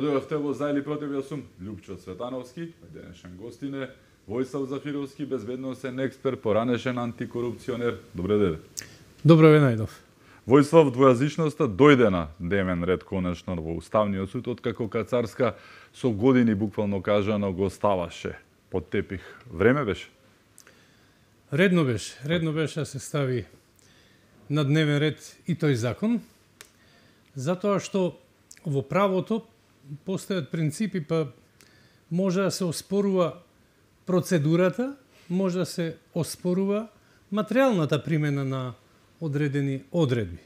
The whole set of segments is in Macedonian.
Добре дојавте во За или против, јас сум Лјупчо Цветановски, денешен гостине, Војслав Зафировски, безбедносен експерт, поранешен антикорупционер. Добре дојде. Добро ве најдов. Војслав двојазичноста дојде на демен ред конечно во Уставниот суд, откако Кацарска со години буквално кажано го ставаше под тепих. Време беше? Редно беше. Редно беше да се стави на дневен ред и тој закон, затоа што во правото постојат принципи, па може да се оспорува процедурата, може да се оспорува материјалната примена на одредени одредби.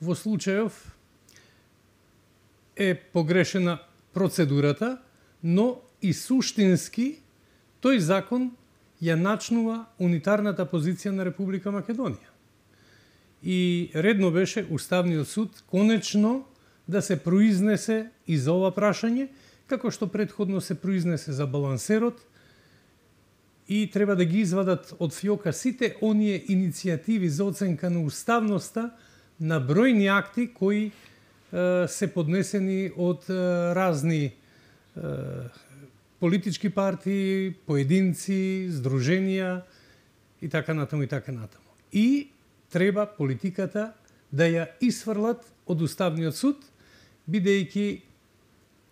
Во случајов е погрешена процедурата, но и суштински тој закон ја начнува унитарната позиција на Република Македонија. И редно беше Уставниот суд конечно да се произнесе и за ова прашање, како што предходно се произнесе за балансерот, и треба да ги извадат од фиока сите оние иницијативи за оценка на уставноста на бројни акти кои е, се поднесени од е, разни е, политички партии, поединци, здруженија и така натаму и така натаму. И треба политиката да ја исфрлат од Уставниот суд бидејќи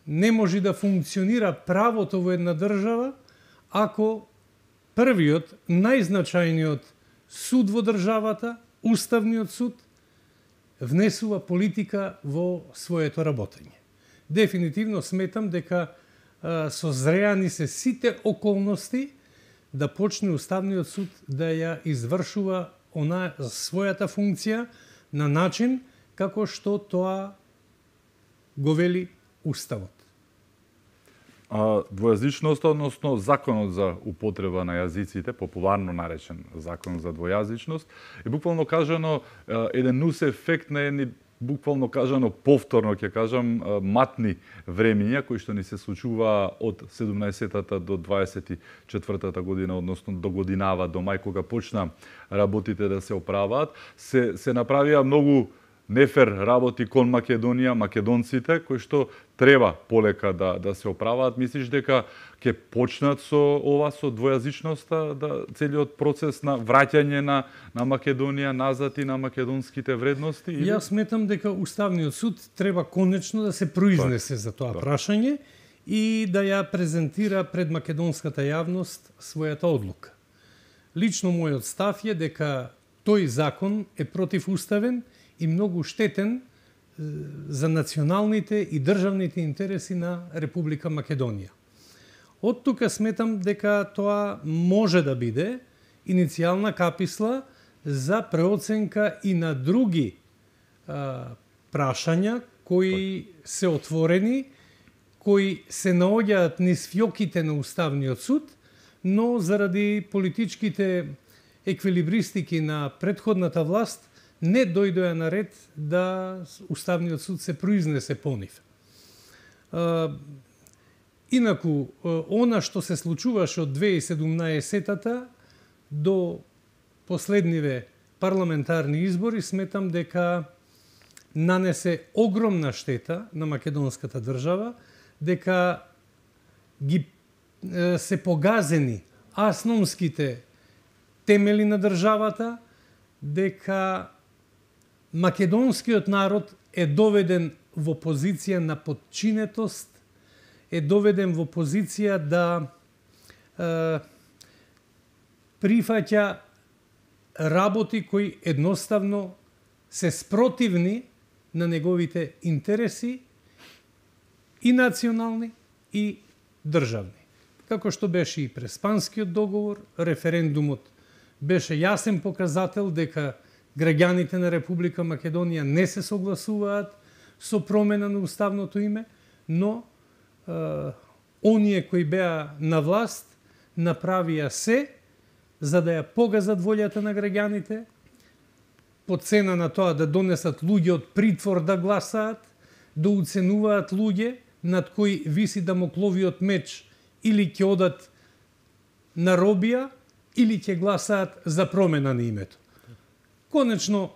не може да функционира правото во една држава ако првиот, најзначајниот суд во државата, Уставниот суд, внесува политика во своето работење. Дефинитивно сметам дека а, созреани се сите околности да почне Уставниот суд да ја извршува она својата функција на начин како што тоа го вели Уставот. А, двојазичноста, односно законот за употреба на јазиците, популарно наречен закон за двојазичност, е буквално кажано еден нус ефект на едни буквално кажано повторно ќе кажам матни времиња кои што ни се случува од 17-та до 24-та година, односно до годинава до мај кога почна работите да се оправаат, се се направија многу нефер работи кон Македонија, македонците, кои што треба полека да, да се оправаат. Мислиш дека ќе почнат со ова, со двојазичноста, да, целиот процес на враќање на, на Македонија назад и на македонските вредности? Или? Јас сметам дека Уставниот суд треба конечно да се произнесе так, за тоа так. прашање и да ја презентира пред македонската јавност својата одлука. Лично мојот став е дека тој закон е противуставен и многу штетен за националните и државните интереси на Република Македонија. Од тука сметам дека тоа може да биде иницијална каписла за преоценка и на други а, прашања кои се отворени, кои се наоѓаат низ фјоките на Уставниот суд, но заради политичките еквилибристики на предходната власт не дојдоа на ред да Уставниот суд се произнесе по нив. Инаку, она што се случуваше од 2017-та до последниве парламентарни избори, сметам дека нанесе огромна штета на македонската држава, дека ги се погазени асномските темели на државата, дека македонскиот народ е доведен во позиција на подчинетост, е доведен во позиција да е, прифаќа работи кои едноставно се спротивни на неговите интереси и национални и државни. Како што беше и Преспанскиот договор, референдумот беше јасен показател дека граѓаните на Република Македонија не се согласуваат со промена на уставното име, но е, оние кои беа на власт направија се за да ја погазат волјата на граѓаните, по цена на тоа да донесат луѓе од притвор да гласаат, да уценуваат луѓе над кои виси дамокловиот меч или ќе одат на робија или ќе гласаат за промена на името. Конечно,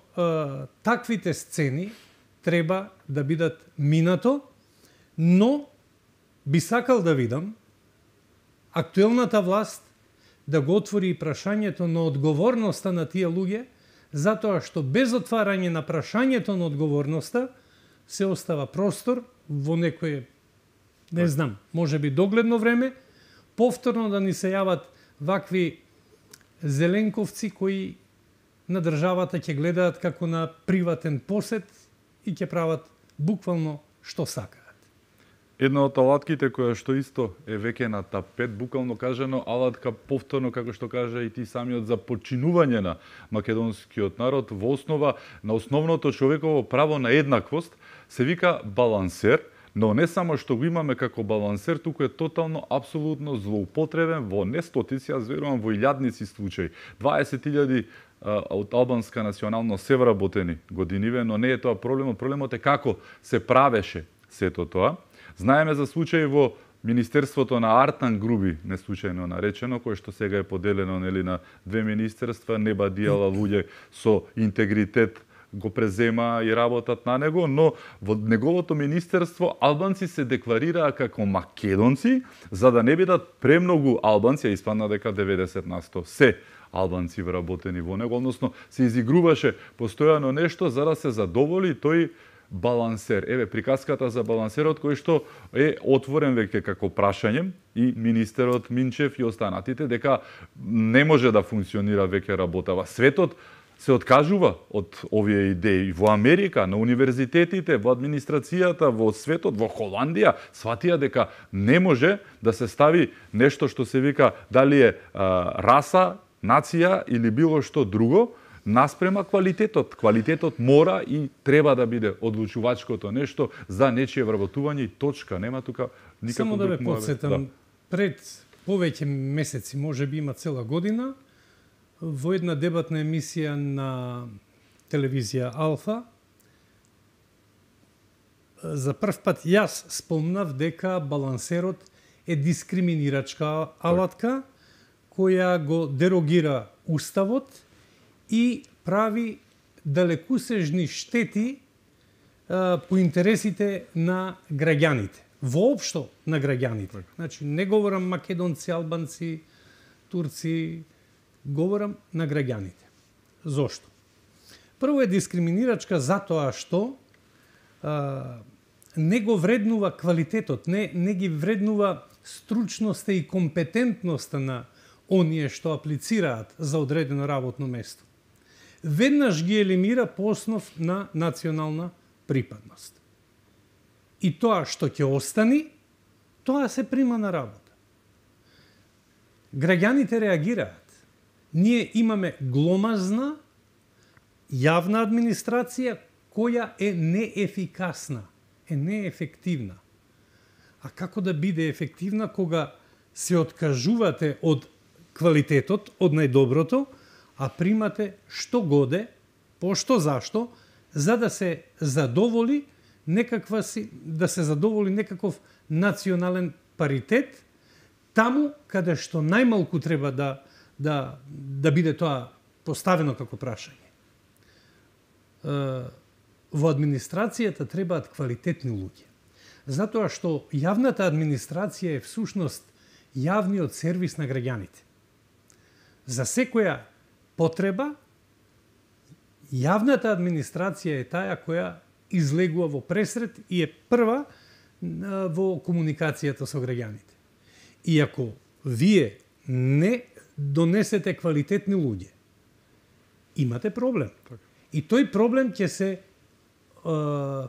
таквите сцени треба да бидат минато, Но би сакал да видам актуелната власт да го отвори и прашањето на одговорноста на тие луѓе, затоа што без отварање на прашањето на одговорноста се остава простор во некое не знам, може би догледно време, повторно да ни се јават вакви зеленковци кои на државата ќе гледаат како на приватен посет и ќе прават буквално што сакаат. Една од алатките која што исто е веќе на тапет, буквално кажано, алатка повторно, како што кажа и ти самиот, за починување на македонскиот народ во основа на основното човеково право на еднаквост, се вика балансер, но не само што го имаме како балансер, туку е тотално, абсолютно злоупотребен во не стотици, аз верувам во илјадници случаи. 20.000 од албанска национално се вработени годиниве, но не е тоа проблемот. Проблемот е како се правеше сето тоа. Знаеме за случаи во Министерството на Артан Груби, не случајно наречено, кое што сега е поделено нели на две министерства, не бадијала луѓе со интегритет го презема и работат на него, но во неговото министерство албанци се декларираа како македонци, за да не бидат премногу албанци, а испадна дека 90 на 100 се албанци вработени во него, односно се изигруваше постојано нешто за да се задоволи тој балансер. Еве приказката за балансерот кој што е отворен веќе како прашање и министерот Минчев и останатите дека не може да функционира веќе работава. Светот се откажува од овие идеи. Во Америка, на универзитетите, во администрацијата, во светот, во Холандија, сватија дека не може да се стави нешто што се вика дали е а, раса, нација или било што друго, наспрема квалитетот. Квалитетот мора и треба да биде одлучувачкото нешто за нечие вработување и точка. Нема тука никако Само да ве подсетам, да. пред повеќе месеци, може би има цела година, во една дебатна емисија на телевизија Алфа, за прв пат јас спомнав дека балансерот е дискриминирачка алатка која го дерогира уставот и прави далекусежни штети а, по интересите на граѓаните. Воопшто на граѓаните. Значи, не говорам македонци, албанци, турци, говорам на граѓаните. Зошто? Прво е дискриминирачка затоа што а, не го вреднува квалитетот, не, не ги вреднува стручноста и компетентноста на оние што аплицираат за одредено работно место. Веднаш ги елимира по основ на национална припадност. И тоа што ќе остани, тоа се прима на работа. Граѓаните реагираат ние имаме гломазна јавна администрација која е неефикасна, е неефективна. А како да биде ефективна кога се откажувате од квалитетот, од најдоброто, а примате што годе, пошто зашто, за да се задоволи некаква си, да се задоволи некаков национален паритет, таму каде што најмалку треба да да, да биде тоа поставено како прашање. Во администрацијата требаат квалитетни луѓе. Затоа што јавната администрација е всушност јавниот сервис на граѓаните. За секоја потреба, јавната администрација е таа која излегува во пресред и е прва во комуникацијата со граѓаните. И ако вие не донесете квалитетни луѓе, имате проблем. Така. И тој проблем ќе се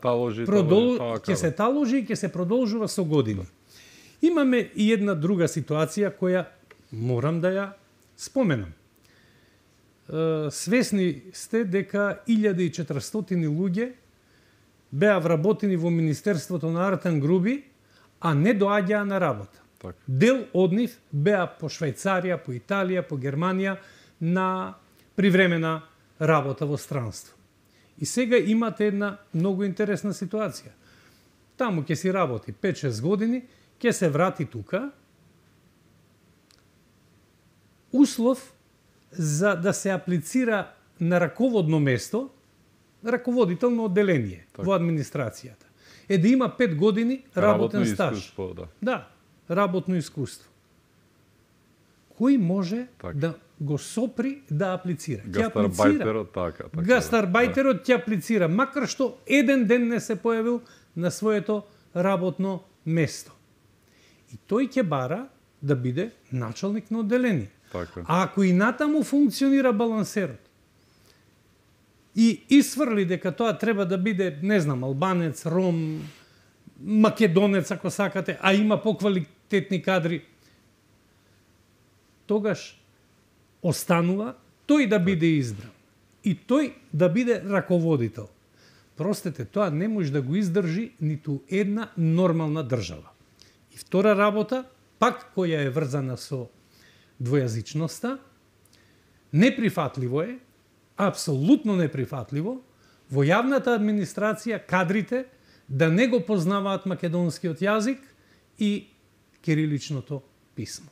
таложи, продол... ќе се таложи и ќе се продолжува со години. Имаме и една друга ситуација која морам да ја споменам. Свесни сте дека 1400 луѓе беа вработени во Министерството на Артан Груби, а не доаѓаа на работа. Така. Дел од нив беа по Швајцарија, по Италија, по Германија на привремена работа во странство. И сега имате една многу интересна ситуација. Таму ќе си работи 5-6 години, ќе се врати тука. Услов за да се аплицира на раководно место, раководител на одделение така. во администрацијата. е да има 5 години работен Работно стаж. искуство, да. Да, работно искуство. Кој може Така. да го сопри да аплицира? Ќе аплицира. Гастарбајтерот, така, така. Гастарбајтерот ќе аплицира, макар што еден ден не се појавил на своето работно место. И тој ќе бара да биде началник на одделение. Така. Ако и натаму функционира балансерот и исфрли дека тоа треба да биде, не знам, албанец, ром, македонец ако сакате, а има поквалитетни кадри, тогаш останува тој да биде избран и тој да биде раководител. Простете, тоа не може да го издржи ниту една нормална држава. И втора работа, пак која е врзана со двојазичноста, неприфатливо е, апсолутно неприфатливо, во јавната администрација кадрите да не го познаваат македонскиот јазик и кириличното писмо.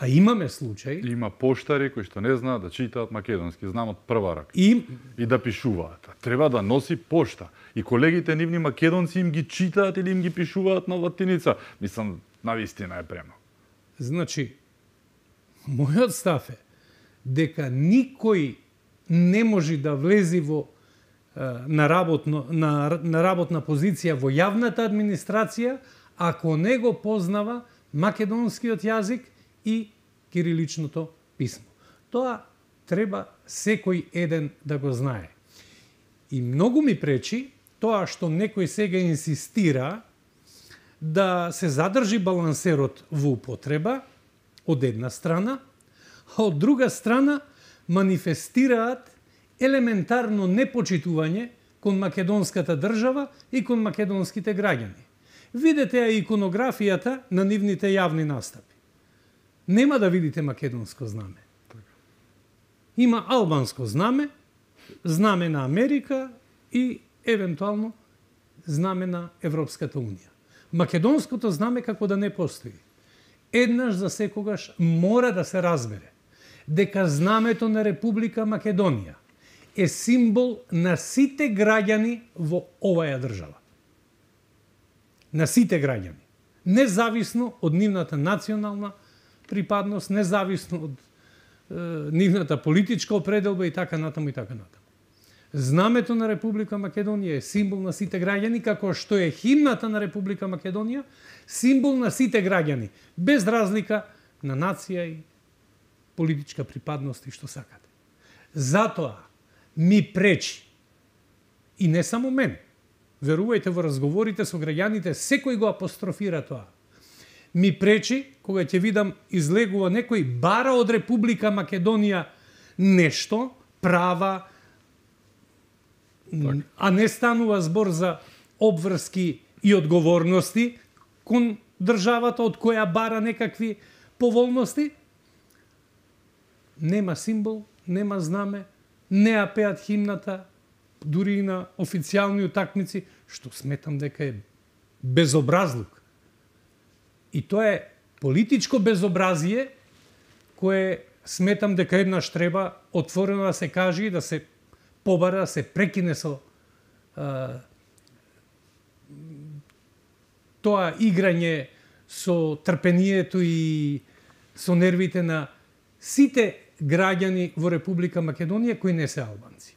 А имаме случај Има поштари кои што не знаат да читаат македонски, знам од прва рака. и И да пишуваат. Треба да носи пошта. И колегите нивни македонци им ги читаат или им ги пишуваат на латиница. Мислам, на вистина е премал. Значи, мојот став е дека никој не може да влези во на, работно, на, на работна позиција во јавната администрација ако не го познава македонскиот јазик и кириличното писмо. Тоа треба секој еден да го знае. И многу ми пречи тоа што некој сега инсистира да се задржи балансерот во употреба од една страна, а од друга страна манифестираат елементарно непочитување кон македонската држава и кон македонските граѓани. Видете ја иконографијата на нивните јавни настапи. Нема да видите македонско знаме. Има албанско знаме, знаме на Америка и евентуално знаме на Европската Унија. Македонското знаме како да не постои. Еднаш за секогаш мора да се разбере дека знамето на Република Македонија е символ на сите граѓани во оваа држава. На сите граѓани. Независно од нивната национална припадност, независно од е, нивната политичка определба и така натаму и така натаму. Знамето на Република Македонија е символ на сите граѓани, како што е химната на Република Македонија символ на сите граѓани, без разлика на нација и политичка припадност и што сакате. Затоа ми пречи, и не само мен, верувајте во разговорите со граѓаните, секој го апострофира тоа. Ми пречи, кога ќе видам излегува некој бара од Република Македонија нешто, права, Так. а не станува збор за обврски и одговорности кон државата од која бара некакви поволности, нема символ, нема знаме, не ја пеат химната, дури и на официјални утакмици, што сметам дека е безобразлук. И тоа е политичко безобразие кое сметам дека еднаш треба отворено да се каже и да се побара, да се прекине со а, тоа играње со трпението и со нервите на сите граѓани во Република Македонија кои не се албанци.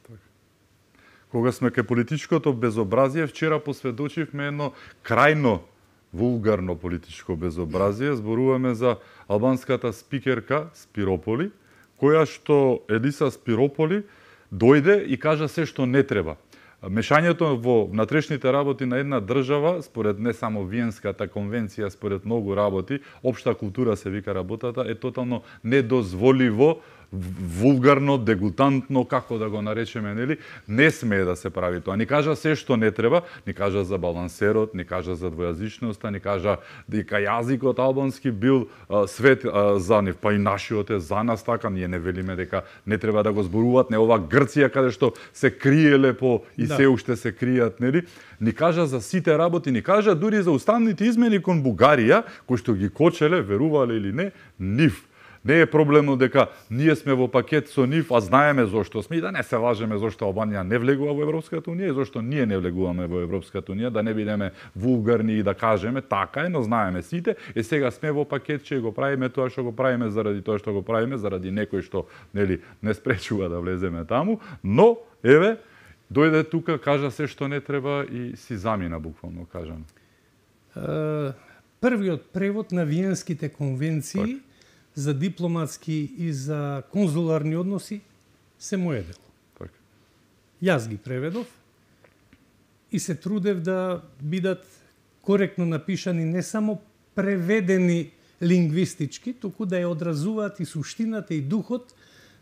Кога сме ке политичкото безобразие, вчера посведочивме едно крајно вулгарно политичко безобразие. Зборуваме за албанската спикерка Спирополи, која што Елиса Спирополи дојде и кажа се што не треба. Мешањето во внатрешните работи на една држава, според не само Виенската конвенција, според многу работи, општа култура се вика работата, е тотално недозволиво вулгарно, дегутантно, како да го наречеме, нели, не смее да се прави тоа. Ни кажа се што не треба, ни кажа за балансерот, ни кажа за двојазичноста, ни кажа дека јазикот албански бил а, свет а, за нив, па и нашиот е за нас така, ние не велиме дека не треба да го зборуваат, не ова Грција каде што се криеле по и Да. се уште се кријат, нели? Ни кажа за сите работи, ни кажа дури за уставните измени кон Бугарија, кои што ги кочеле, верувале или не, нив Не е проблемно дека ние сме во пакет со нив, а знаеме зошто сме и да не се лажеме зошто Албанија не влегува во Европската унија и зошто ние не влегуваме во Европската унија, да не бидеме вулгарни и да кажеме така е, но знаеме сите, е сега сме во пакет че го правиме тоа што го правиме заради тоа што го правиме, заради некој што нели не спречува да влеземе таму, но еве дојде тука, кажа се што не треба и си замина буквално кажано. Првиот превод на Виенските конвенции так. За дипломатски и за конзуларни односи се моје дело. Так. Јас ги преведов и се трудев да бидат коректно напишани не само преведени лингвистички, туку да ја одразуваат и суштината и духот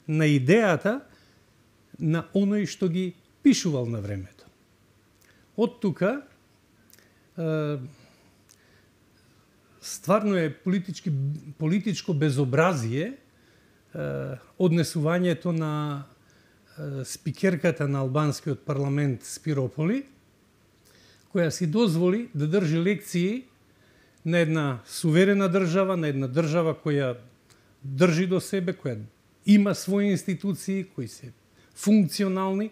на идејата на оној што ги пишувал на времето. Од тука, стварно е политички, политичко безобразие однесувањето на спикерката на албанскиот парламент Спирополи, која си дозволи да држи лекции на една суверена држава, на една држава која држи до себе, која има своји институции кои се функционални,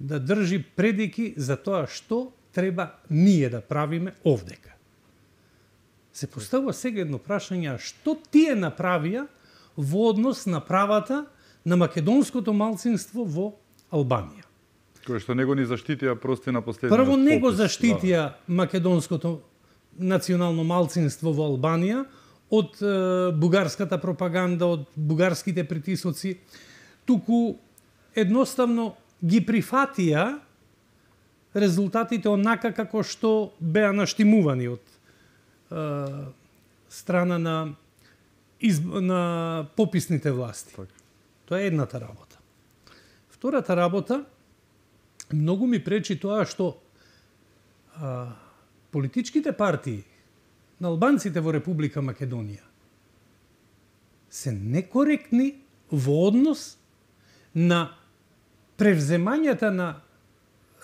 да држи предики за тоа што треба ние да правиме овдека. Се поставува сега едно прашање, што тие направија во однос на правата на македонското малцинство во Албанија? Кој што него ни заштитија прости на последниот Прво не го заштитија да. македонското национално малцинство во Албанија од е, бугарската пропаганда, од бугарските притисоци, туку едноставно ги прифатија резултатите онака како што беа наштимувани од страна на из, на пописните власти. Так. Тоа е едната работа. Втората работа многу ми пречи тоа што а, политичките партии на албанците во Република Македонија се некоректни во однос на превземањата на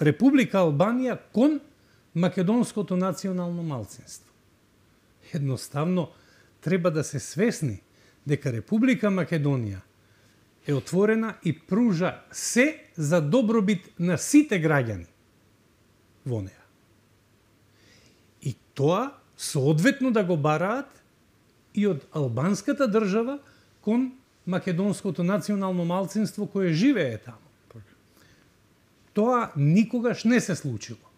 Република Албанија кон македонското национално малцинство. Едноставно, треба да се свесни дека Република Македонија е отворена и пружа се за добробит на сите граѓани во неа. И тоа соодветно да го бараат и од албанската држава кон македонското национално малцинство кое живее таму. Тоа никогаш не се случило.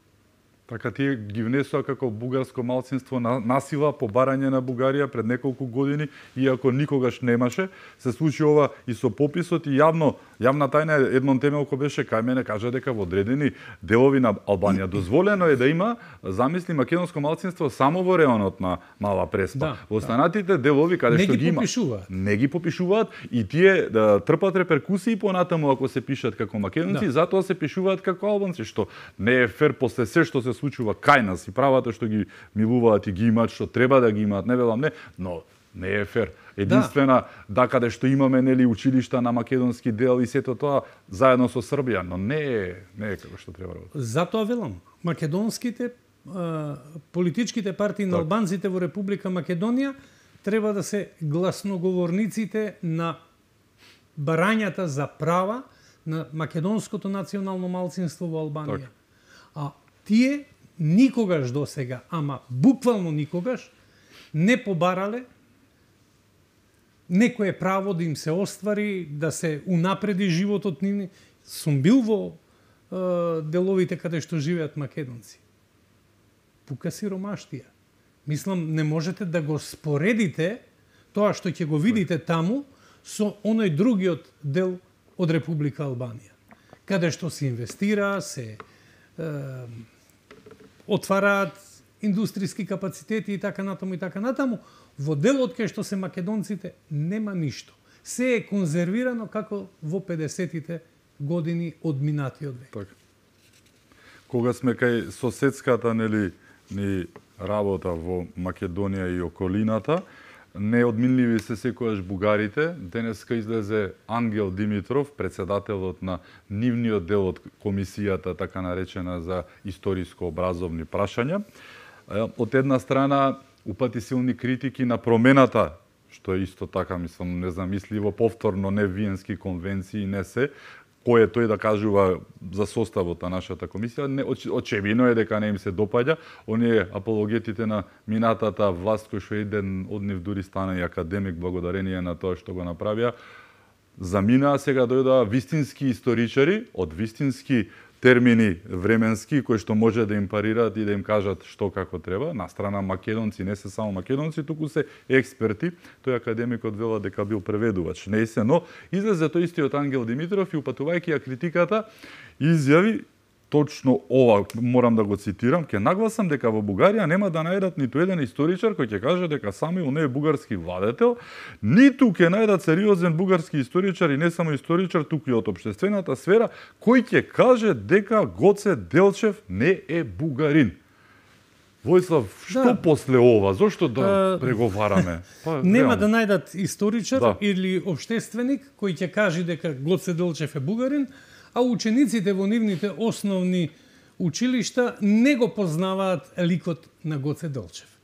Така тие ги внесоа како бугарско малцинство на, насила по барање на Бугарија пред неколку години, иако никогаш немаше. Се случи ова и со пописот и јавно, јавна тајна Едмон Темелко беше кај мене кажа дека во одредени делови на Албанија дозволено е да има замисли македонско малцинство само во реонот на Мала Преспа. Да, во да. останатите да. делови каде не што ги, ги попишуваат. не ги попишуваат и тие да, трпат реперкусии понатаму ако се пишат како македонци, да. затоа се пишуваат како албанци, што не е фер после се што се случува кај нас и правата што ги милуваат и ги имаат, што треба да ги имаат, не велам не, но не е фер. Единствена, да, да каде што имаме нели училишта на македонски дел и сето тоа заедно со Србија, но не е, не е како што треба работи. Затоа велам, македонските а, политичките партии на так. албанците во Република Македонија треба да се гласноговорниците на барањата за права на македонското национално малцинство во Албанија. Так. А тие никогаш до сега, ама буквално никогаш, не побарале некое право да им се оствари, да се унапреди животот нивни. Сум бил во е, деловите каде што живеат македонци. Пука сиромаштија. Мислам, не можете да го споредите тоа што ќе го видите таму со оној другиот дел од Република Албанија. Каде што се инвестира, се е, отвараат индустријски капацитети и така натаму и така натаму, во делот кај што се македонците нема ништо. Се е конзервирано како во 50-тите години од минатиот век. Така. Кога сме кај соседската нели ни работа во Македонија и околината, неодминливи се секојаш бугарите. Денеска излезе Ангел Димитров, председателот на нивниот дел од комисијата, така наречена за историско-образовни прашања. Од една страна, упати силни критики на промената што е исто така, мислам, незамисливо, повторно не Виенски конвенции, не се, кој е тој да кажува за составот на нашата комисија, не, очевидно е дека не им се допаѓа. Оние апологетите на минатата власт, кој што еден од нив дури стана и академик благодарение на тоа што го направија, заминаа сега дојдоа вистински историчари од вистински термини временски кои што може да им парираат и да им кажат што како треба. На страна македонци, не се само македонци, туку се експерти. Тој академикот вела дека бил преведувач. Не се, но излезе тој истиот Ангел Димитров и упатувајќи ја критиката, изјави точно ова морам да го цитирам, ќе нагласам дека во Бугарија нема да најдат ниту еден историчар кој ќе каже дека Самуил не е бугарски владетел, ниту ќе најдат сериозен бугарски историчар и не само историчар, туку и од општествената сфера, кој ќе каже дека Гоце Делчев не е бугарин. Војслав, што да. после ова? Зошто да а, преговараме? Па, нема да најдат историчар да. или обштественик кој ќе каже дека Гоце Делчев е бугарин, а учениците во нивните основни училишта не го познаваат ликот на Гоце Долчев.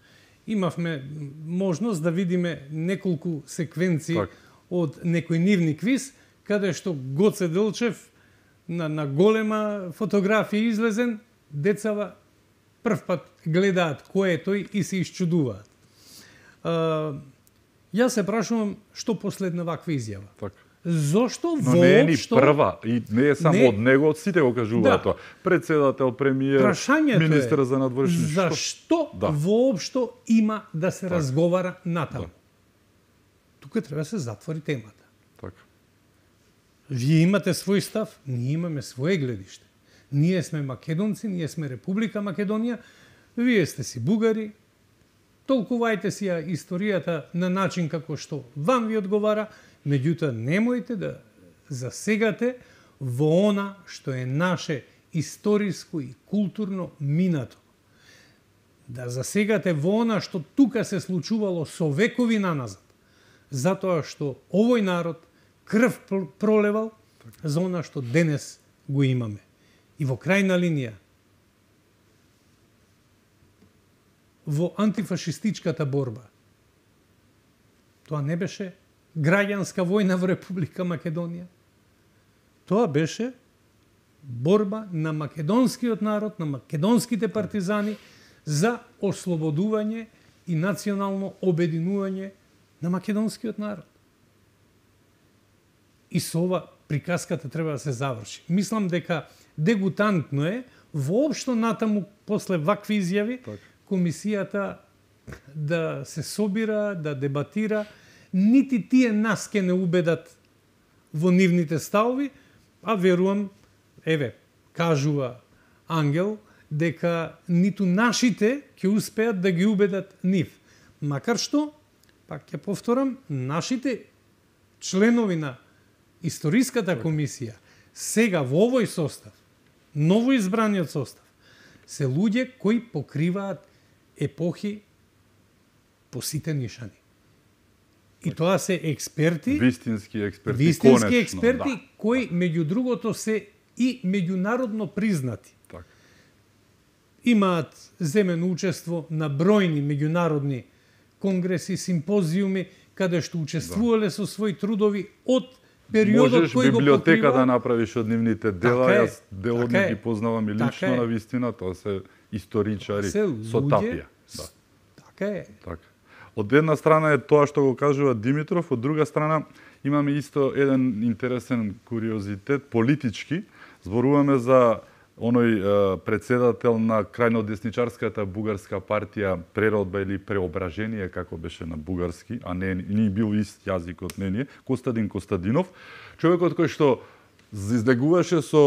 Имавме можност да видиме неколку секвенци так. од некој нивни квиз, каде што Гоце Долчев на, на голема фотографија излезен, децава прв пат гледаат кој е тој и се исчудуваат. А, јас се прашувам што последна ваква изјава. Така Зошто Но воопшто... не е ни прва и не е само не... од него, од сите го кажуваат да. тоа. Председател, премиер, Прашањето министр за надворешни. Зашто да. воопшто има да се так. разговара натаму? Да. Тука треба да се затвори темата. Така. Вие имате свој став, ние имаме свое гледиште. Ние сме македонци, ние сме Република Македонија, вие сте си бугари, толкувајте си ја историјата на начин како што вам ви одговара, Меѓутоа, немојте да засегате во она што е наше историско и културно минато. Да засегате во она што тука се случувало со векови наназад. Затоа што овој народ крв пролевал за она што денес го имаме. И во крајна линија, во антифашистичката борба, тоа не беше граѓанска војна во Република Македонија. Тоа беше борба на македонскиот народ, на македонските партизани за ослободување и национално обединување на македонскиот народ. И со ова приказката треба да се заврши. Мислам дека дегутантно е воопшто натаму после вакви изјави так. комисијата да се собира, да дебатира нити тие нас ке не убедат во нивните ставови, а верувам, еве, кажува Ангел, дека ниту нашите ќе успеат да ги убедат нив. Макар што, пак ќе повторам, нашите членови на Историската комисија, сега во овој состав, ново избраниот состав, се луѓе кои покриваат епохи по сите нишани. И тоа се експерти, вистински експерти, вистински конечно, експерти да. кои меѓу другото се и меѓународно признати. Так. Имаат земено учество на бројни меѓународни конгреси, симпозиуми каде што учествувале да. со своји трудови од периодот Можеш кој библиотека го покрива... да направиш од нивните дела, така јас дел од така ги познавам и така лично на вистина, тоа се историчари се со луѓе, тапија. Да. Така е. Така. Од една страна е тоа што го кажува Димитров, од друга страна имаме исто еден интересен куриозитет политички. Зборуваме за оној е, председател на крајно десничарската бугарска партија Преродба или Преображение, како беше на бугарски, а не ни бил ист јазикот не ние, Костадин Костадинов, човекот кој што излегуваше со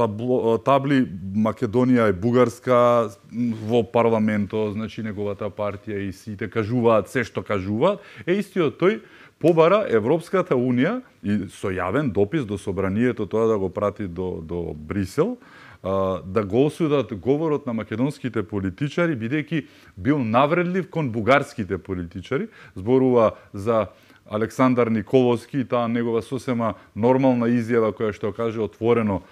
табло, табли Македонија е бугарска во парламентот, значи неговата партија и сите кажуваат се што кажуваат, е истиот тој побара Европската унија и со јавен допис до собранието тоа да го прати до до Брисел, да го осудат говорот на македонските политичари бидејќи бил навредлив кон бугарските политичари, зборува за Александар Николовски и таа негова сосема нормална изјава која што каже отворено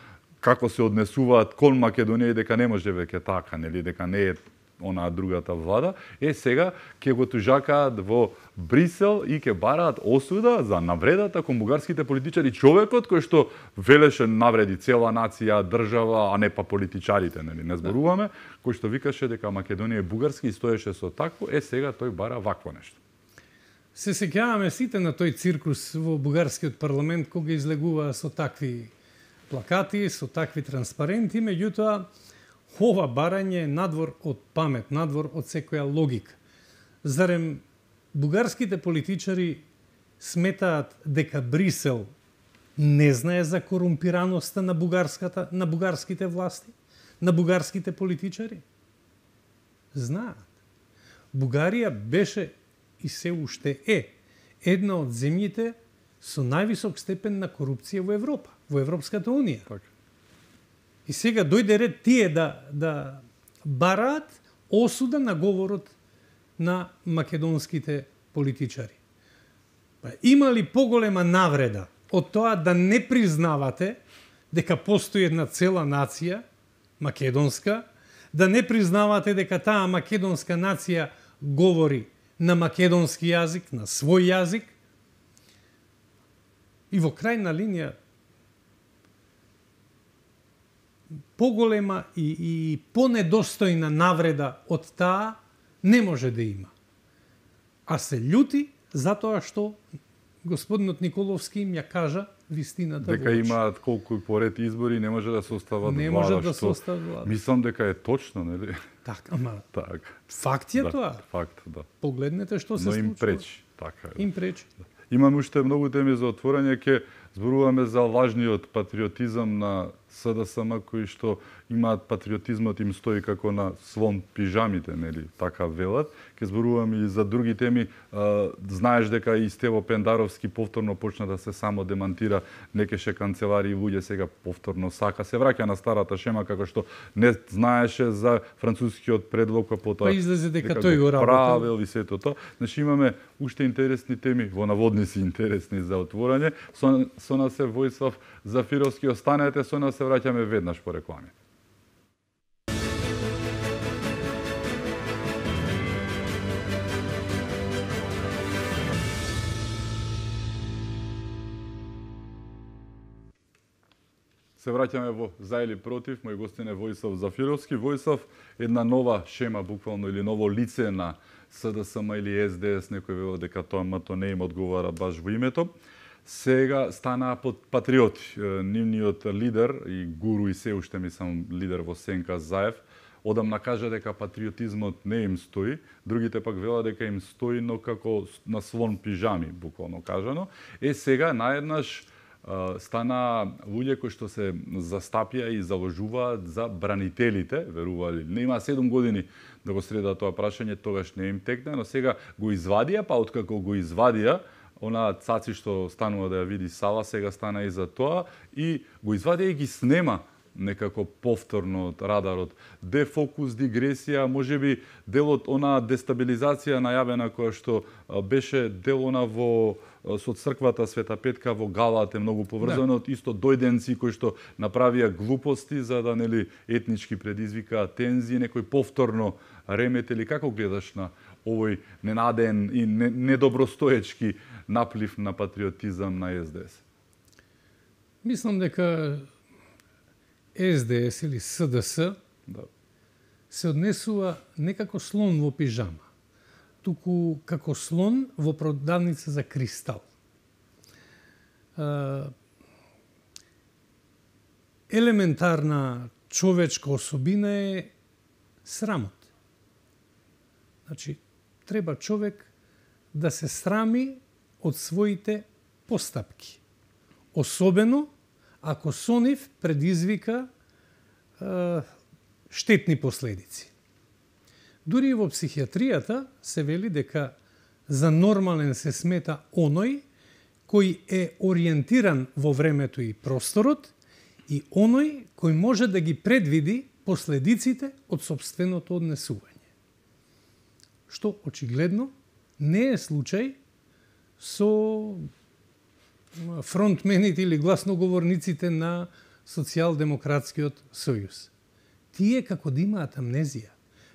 како се однесуваат кон Македонија и дека не може веќе така, нели, дека не е онаа другата влада, е сега ќе го тужакаат во Брисел и ќе бараат осуда за навредата кон бугарските политичари, човекот кој што велеше навреди цела нација, држава, а не па политичарите, нели, не зборуваме, кој што викаше дека Македонија е бугарски и стоеше со такво, е сега тој бара вакво нешто. Се сеќаваме сите на тој циркус во бугарскиот парламент кога излегува со такви плакати, со такви транспаренти, меѓутоа ова барање е надвор од памет, надвор од секоја логика. Зарем бугарските политичари сметаат дека Брисел не знае за корумпираноста на бугарската на бугарските власти, на бугарските политичари? Знаат. Бугарија беше и се уште е една од земјите со највисок степен на корупција во Европа, во Европската Унија. Така. И сега дојде ред тие да да бараат осуда на говорот на македонските политичари. Па, има ли поголема навреда од тоа да не признавате дека постои една цела нација, македонска, да не признавате дека таа македонска нација говори на македонски јазик, на свој јазик, и во крајна линија поголема и, и понедостојна навреда од таа не може да има. А се љути затоа што господинот Николовски им ја кажа вистината дека имаат колку и поред избори не може да се остават не влада, може да се што остават влада. Мислам дека е точно, нели? Така, ама Так. факт е да, тоа. Факт, да. Погледнете што се Но им случува. пречи, така е. Им пречи. Имаме уште многу теми за отворање, ќе зборуваме за лажниот патриотизам на СДСМ кои што имаат патриотизмот им стои како на слон пижамите, нели, така велат. Ке зборуваме и за други теми. Знаеш дека и Стево Пендаровски повторно почна да се само демантира некеше канцелари и луѓе сега повторно сака се враќа на старата шема како што не знаеше за францускиот предлог, па потоа Па излезе дека тој го работел. правил и сето тоа. Значи имаме уште интересни теми, во наводници интересни за отворање. Со, со нас е Војслав Зафировски, останете со нас, враќаме веднаш по реклами. Се враќаме во за или против. Мој гостин е Војслав Зафировски. војсов една нова шема, буквално, или ново лице на СДСМ или СДС, некој вело дека тоа мато не им одговара баш во името. Сега стана под патриоти. Нивниот лидер и гуру и се уште мислам лидер во Сенка Заев, одамна кажа дека патриотизмот не им стои, другите пак велат дека им стои, но како на слон пижами, буквално кажано. Е сега наеднаш стана луѓе кои што се застапија и заложуваат за бранителите, верували. Не има 7 години да го среда тоа прашање, тогаш не им текна, но сега го извадија, па откако го извадија, она цаци што станува да ја види Сала, сега стана и за тоа и го извадија и ги снема некако повторно од радарот. Дефокус, дигресија, можеби дел од она дестабилизација најавена која што беше дел она во со црквата Света Петка во Галат е многу поврзано од исто дојденци кои што направија глупости за да нели етнички предизвикаат тензии, некој повторно реметели како гледаш на овој ненаден и не- недобростоечки наплив на патриотизам на СДС? Мислам дека СДС или СДС Да. се однесува не како слон во пижама, туку како слон во продавница за кристал. Елементарна човечка особина е срамот. Значи, треба човек да се срами од своите постапки. Особено ако со нив предизвика е, штетни последици. Дури и во психијатријата се вели дека за нормален се смета оној кој е ориентиран во времето и просторот и оној кој може да ги предвиди последиците од собственото однесување. Што очигледно не е случај со фронтмените или гласноговорниците на Социјалдемократскиот сојуз. Тие како да имаат амнезија,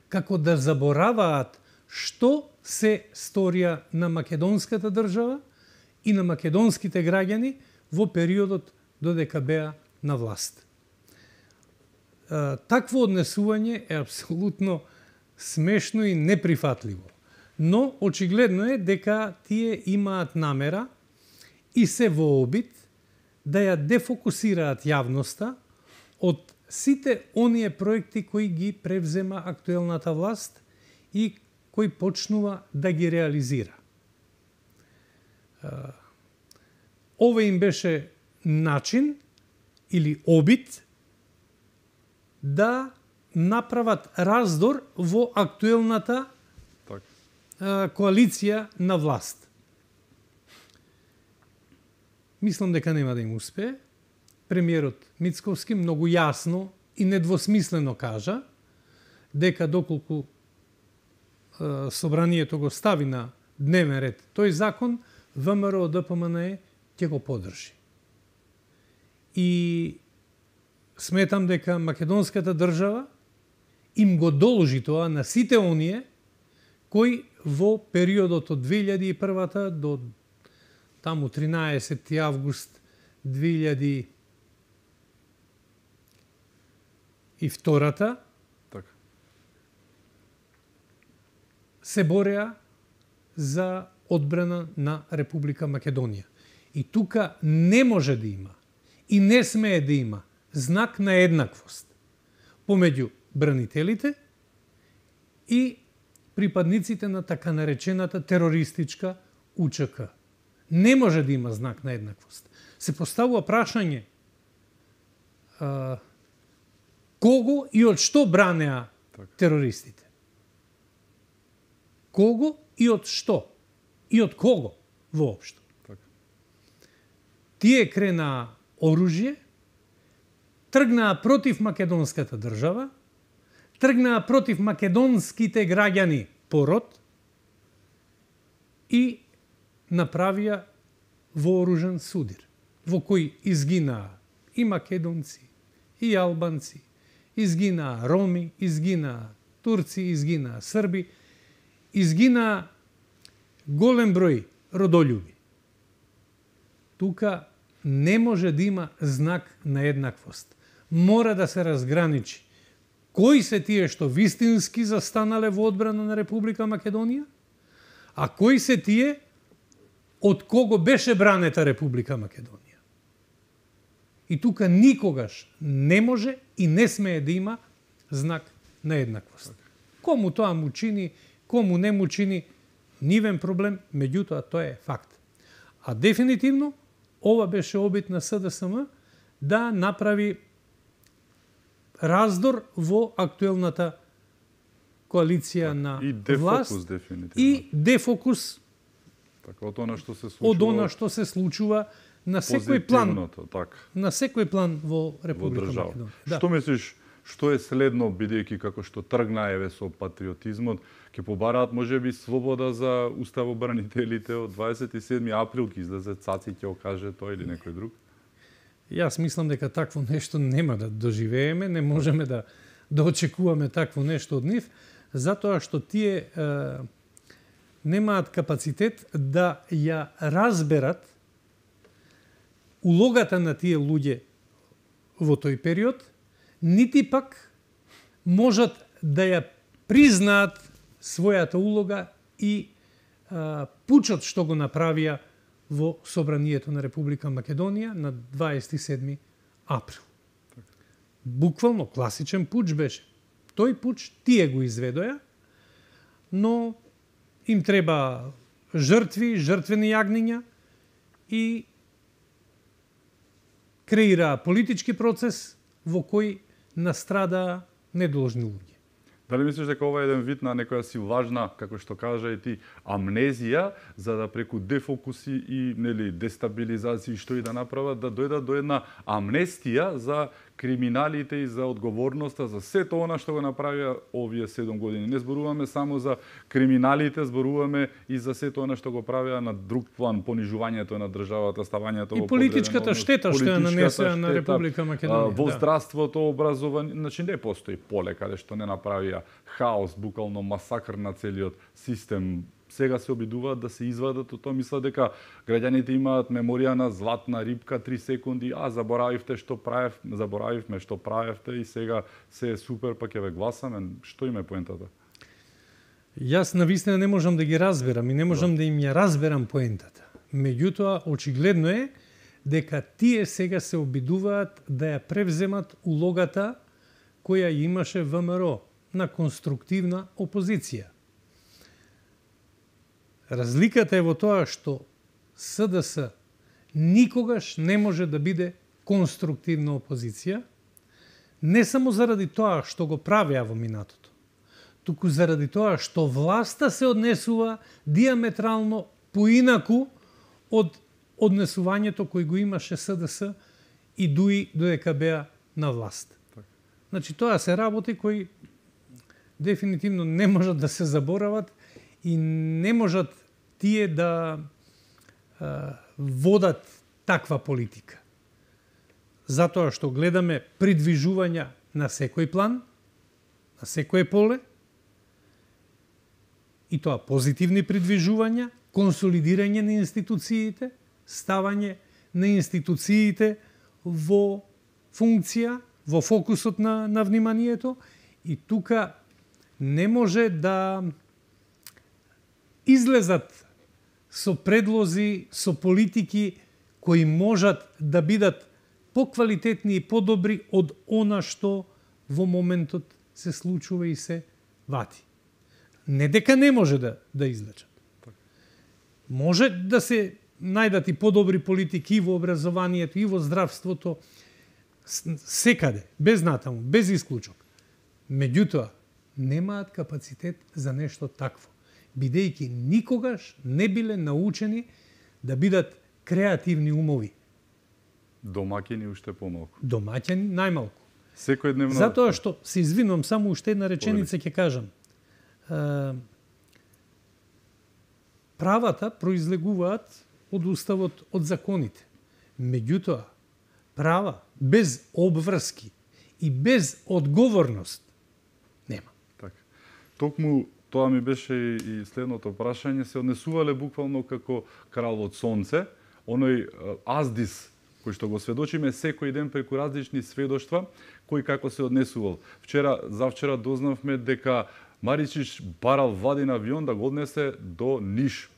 како да забораваат што се сторија на македонската држава и на македонските граѓани во периодот додека беа на власт. Такво однесување е апсолутно смешно и неприфатливо. Но очигледно е дека тие имаат намера и се во обид да ја дефокусираат јавноста од сите оние проекти кои ги превзема актуелната власт и кој почнува да ги реализира. Ова им беше начин или обид да направат раздор во актуелната так. коалиција на власт. Мислам дека нема да им успее. Премиерот Мицковски многу јасно и недвосмислено кажа дека доколку собранието го стави на дневен ред тој закон, ВМРО ДПМН ќе го подржи. И сметам дека македонската држава им го должи тоа на сите оние кои во периодот од 2001 до таму 13 август 2000 и втората така. се бореа за одбрана на Република Македонија. И тука не може да има и не смее да има знак на еднаквост помеѓу бранителите и припадниците на така наречената терористичка УЧК. Не може да има знак на еднаквост. Се поставува прашање а, кого и од што бранеа така. терористите? Кого и од што? И од кого воопшто? Така. Тие крена оружје, тргнаа против македонската држава, тргнаа против македонските граѓани пород и направија вооружен судир, во кој изгинаа и македонци, и албанци, изгинаа роми, изгинаа турци, изгинаа срби, изгинаа голем број родолюби. Тука не може да има знак на еднаквост. Мора да се разграничи кои се тие што вистински застанале во одбрана на Република Македонија, а кои се тие од кого беше бранета Република Македонија. И тука никогаш не може и не смее да има знак на еднаквост. Кому тоа му чини, кому не му чини, нивен проблем, меѓутоа тоа е факт. А дефинитивно, ова беше обид на СДСМ да направи раздор во актуелната коалиција Так, на и дефокус власт дефинитивно. и дефокус Така, од она што се случува. од она што се случува на секој план, така, на секој план во во Република држава. Македонија. Да. Што мислиш, што е следно, бидејќи како што тргна еве со патриотизмот, ќе побараат можеби слобода за уставобранителите од 27 април ќе излезе Цаци ќе окаже тој или некој друг? Јас мислам дека такво нешто нема да доживееме, не можеме да да очекуваме такво нешто од нив, затоа што тие е, немаат капацитет да ја разберат улогата на тие луѓе во тој период, нити пак можат да ја признаат својата улога и а, пучот што го направија во собранието на Република Македонија на 27 април. Буквално класичен пуч беше. Тој пуч тие го изведоја, но им треба жртви, жртвени јагниња и креира политички процес во кој настрада недолжни луѓе. Дали мислиш дека ова е еден вид на некоја си важна, како што кажа и ти, амнезија, за да преку дефокуси и нели дестабилизација и што и да направат, да дојдат до една амнестија за криминалите и за одговорноста за сето она што го направија овие 7 години. Не зборуваме само за криминалите, зборуваме и за сето она што го правеа на друг план, понижувањето на државата, ставањето и политичката штета што ја нанесеа на Република Македонија. Во да. здравството, образование, значи не постои поле каде што не направија хаос, буквално масакр на целиот систем сега се обидуваат да се извадат од тоа, мислат дека граѓаните имаат меморија на златна рибка 3 секунди, а заборавивте што правев, заборавивме што правевте и сега се е супер, па ќе ве гласаме. Што име поентата? Јас на вистина не можам да ги разберам и не можам да, да им ја разберам поентата. Меѓутоа, очигледно е дека тие сега се обидуваат да ја превземат улогата која имаше ВМРО на конструктивна опозиција. Разликата е во тоа што СДС никогаш не може да биде конструктивна опозиција, не само заради тоа што го правеа во минатото, туку заради тоа што власта се однесува диаметрално поинаку од однесувањето кој го имаше СДС и дуи додека беа на власт. Значи тоа се работи кои дефинитивно не можат да се заборават и не можат тие да а, водат таква политика. Затоа што гледаме придвижувања на секој план, на секое поле, и тоа позитивни придвижувања, консолидирање на институциите, ставање на институциите во функција, во фокусот на, на вниманието, и тука не може да излезат со предлози, со политики кои можат да бидат поквалитетни и подобри од она што во моментот се случува и се вати. Не дека не може да, да излечат. Може да се најдат и подобри политики и во образованието, и во здравството, секаде, без натаму, без исклучок. Меѓутоа, немаат капацитет за нешто такво бидејќи никогаш не биле научени да бидат креативни умови. Домаќини уште помалку. Домаќани најмалку. Секој дневно... Затоа што се извинувам само уште една реченица ќе кажам. правата произлегуваат од уставот, од законите. Меѓутоа, права без обврски и без одговорност нема. Така. Токму Тоа ми беше и следното прашање, се однесувале буквално како кралот сонце, оној аздис кој што го сведочиме секој ден преку различни сведоштва, кој како се однесувал. Вчера, завчера дознавме дека Маричиш барал владин авион да го однесе до Ниш,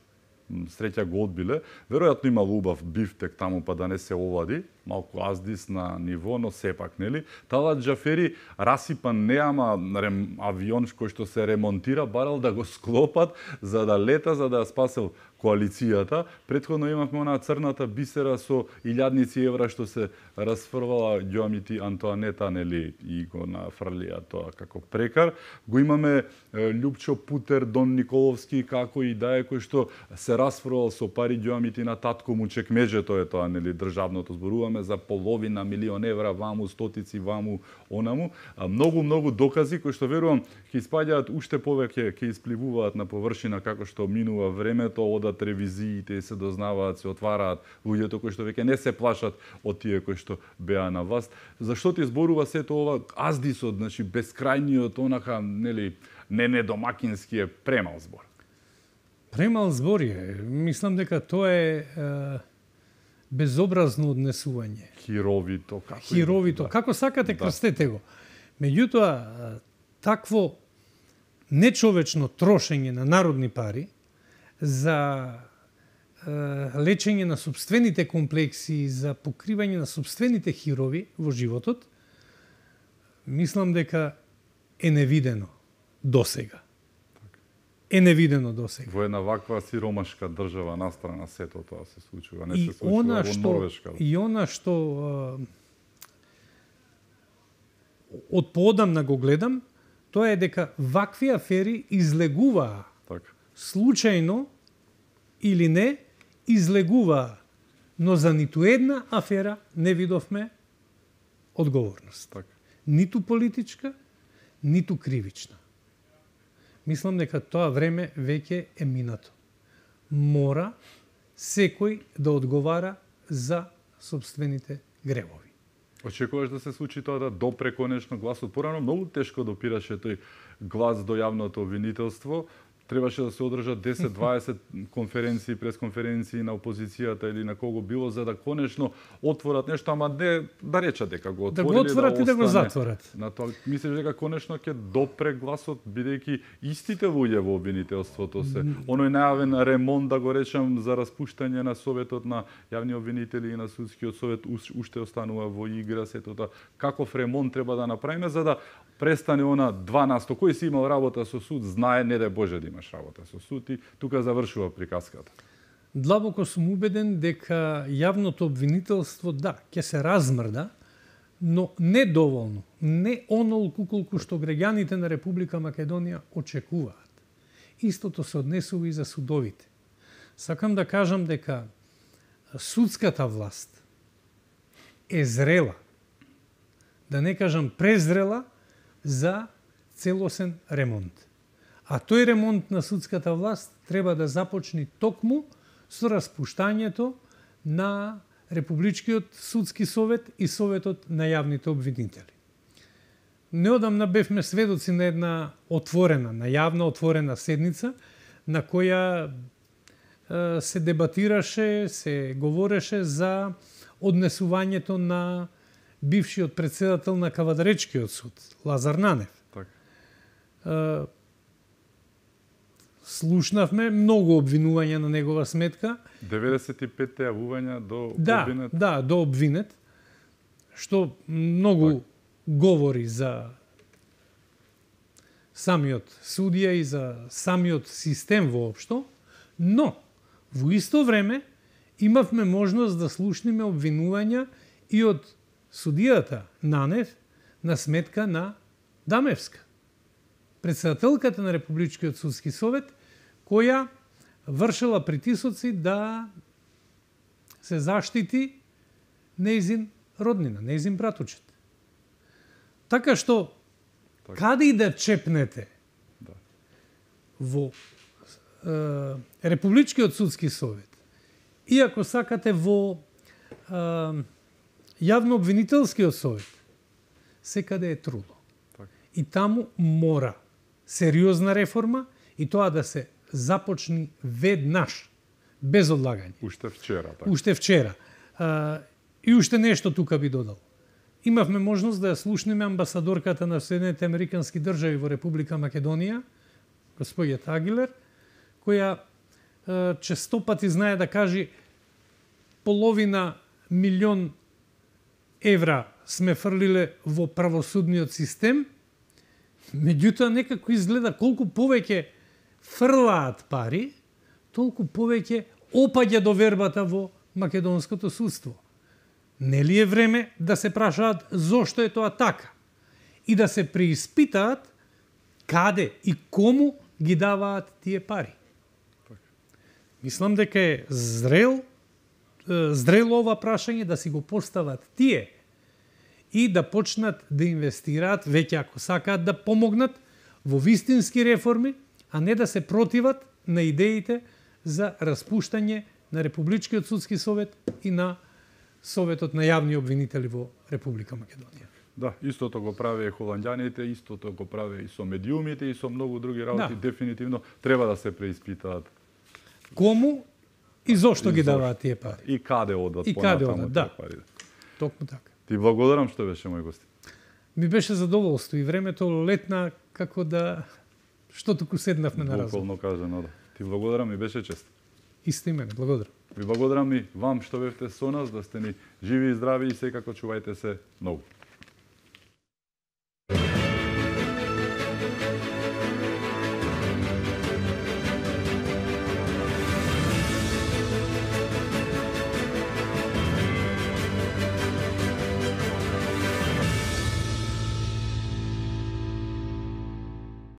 среќа го одбиле. Веројатно имал убав бифтек таму па да не се овади, малку аздис на ниво, но сепак, нели? Талат Джафери расипан неама рем, авион кој што се ремонтира, барал да го склопат за да лета, за да спасел коалицијата. Предходно имавме онаа црната бисера со илјадници евра што се расфрвала Ѓоамити Антоанета, нели, и го нафрлија тоа како прекар. Го имаме Љупчо Путер, Дон Николовски, како и дае кој што се расфрвал со пари Ѓоамити на татко му чекмеџето е тоа, нели, државното зборуваме за половина милион евра ваму, стотици ваму, онаму. А, многу, многу докази кои што верувам ќе испаѓаат уште повеќе, ќе испливуваат на површина како што минува времето, одат ревизиите и се дознаваат, се отвараат луѓето кои што веќе не се плашат од тие кои што беа на власт. Зашто ти зборува сето ова аздисот, значи бескрајниот онака, нели, не недомакински е премал збор. Премал збор е. Мислам дека тоа е, е безобразно однесување. Хировито, како Хировито, да. како сакате да. крстете го. Меѓутоа, такво нечовечно трошење на народни пари за лечење на собствените комплекси, за покривање на собствените хирови во животот, мислам дека е невидено досега. Е невидено досега. Во една ваква сиромашка држава настрана сето тоа се случува, не се случува она во што, Норвешка. И она што од поодамна го гледам, тоа е дека вакви афери излегуваа случајно или не излегуваа, но за ниту една афера не видовме одговорност. Така. Ниту политичка, ниту кривична. Мислам дека тоа време веќе е минато. Мора секој да одговара за собствените гревови. Очекуваш да се случи тоа да допре конечно гласот порано, многу тешко допираше тој глас до јавното обвинителство, требаше да се одржат 10-20 конференции, пресконференции на опозицијата или на кого било за да конечно отворат нешто, ама не да речат дека го Да отвориле го отворат да и да го затворат. На тоа мислиш дека конечно ќе допре гласот бидејќи истите луѓе во обвинителството се. Оној најавен ремонт да го речем за распуштање на советот на јавни обвинители и на судскиот совет уште останува во игра сето тоа. Каков ремонт треба да направиме за да престане она 2 на 100 кој си имал работа со суд знае не да Боже да имаш работа со суд и тука завршува приказката. Длабоко сум убеден дека јавното обвинителство, да, ќе се размрда, но не доволно, не онолку колку што граѓаните на Република Македонија очекуваат. Истото се однесува и за судовите. Сакам да кажам дека судската власт е зрела, да не кажам презрела, за целосен ремонт. А тој ремонт на судската власт треба да започне токму со распуштањето на Републичкиот судски совет и Советот на јавните обвинители. Неодамна бевме сведоци на една отворена, на јавна отворена седница, на која се дебатираше, се говореше за однесувањето на бившиот председател на Кавадаречкиот суд, Лазар Нанев. Така. Е, слушнавме многу обвинувања на негова сметка. 95 јавувања до Да, обвинет. да, до обвинет, што многу говори за самиот судија и за самиот систем воопшто, но во исто време имавме можност да слушнеме обвинувања и од судијата Нанев на сметка на Дамевска, председателката на Републичкиот судски совет, која вршела притисоци да се заштити неизин роднина, неизин братучет. Така што, Така. каде и да чепнете Да. во е, Републичкиот судски совет, и ако сакате во е, јавно-обвинителскиот совет, секаде е трудно. Така. И таму мора сериозна реформа и тоа да се започни веднаш, без одлагање. Уште вчера, така. Уште вчера. А, и уште нешто тука би додал. Имавме можност да ја слушнеме амбасадорката на Соединените Американски држави во Република Македонија, господјата Агилер, која е, често пати знае да кажи половина милион евра сме фрлиле во правосудниот систем, меѓутоа некако изгледа колку повеќе фрлаат пари, толку повеќе опаѓа довербата во македонското судство. Нели е време да се прашаат зошто е тоа така и да се преиспитаат каде и кому ги даваат тие пари. Мислам дека е зрел зрело ова прашање да си го постават тие и да почнат да инвестираат, веќе ако сакаат да помогнат во вистински реформи, а не да се противат на идеите за распуштање на Републичкиот судски совет и на Советот на јавни обвинители во Република Македонија. Да, истото го праве и холандјаните, истото го праве и со медиумите и со многу други работи. Да. Дефинитивно треба да се преиспитаат Кому и зошто И ги даваат тие пари? и каде одат И каде понатаму одат, да. пари. Токму така. Ти благодарам што беше мој гост. Ми беше задоволство и времето летна како да што туку седнавме на разговор. Буквално кажано, да. Ти благодарам и беше чест. Исто и мене, благодарам. Ви благодарам и вам што бевте со нас, да сте ни живи и здрави и секако чувајте се многу.